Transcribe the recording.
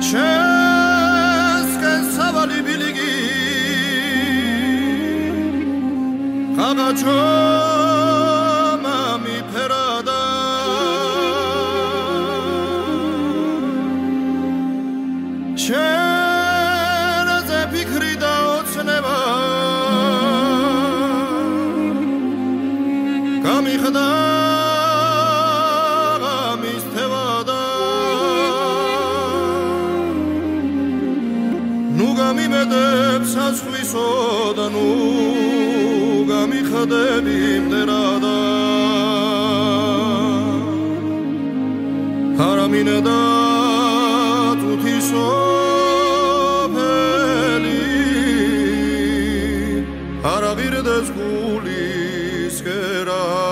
České savaly bilgi Kagaçoğ სხვისოდა ნუ გამიხდები მტერადა ჰარამინდა თუთისო ფელი არავირდეს გულის კერა